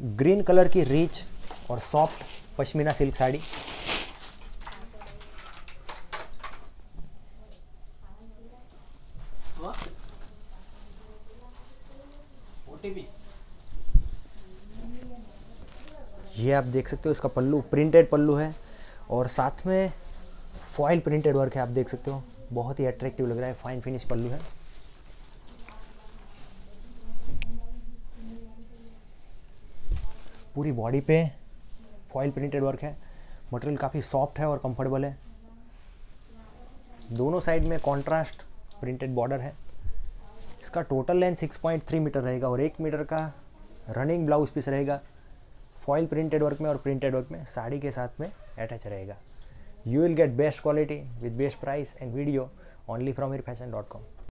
Green colour की rich और soft pashmina silk sari. ये आप देख सकते हो इसका पल्लू प्रिंटेड पल्लू है और साथ में फॉइल प्रिंटेड वर्क है आप देख सकते हो। बहुत ही अट्रैक्टिव लग रहा है फाइन फिनिश पल्लू है। पूरी बॉडी पे फॉइल प्रिंटेड वर्क है। मटेरियल काफ़ी सॉफ्ट है और कंफर्टेबल है। दोनों साइड में कॉन्ट्रास्ट प्रिंटेड बॉर्डर है। इसका टोटल लेंथ 6.3 मीटर रहेगा और एक मीटर का रनिंग ब्लाउज पीस रहेगा। फॉइल प्रिंटेड वर्क में और प्रिंटेड वर्क में साड़ी के साथ में अटैच रहेगा। You will get best quality with best price and video only from your fashion dot com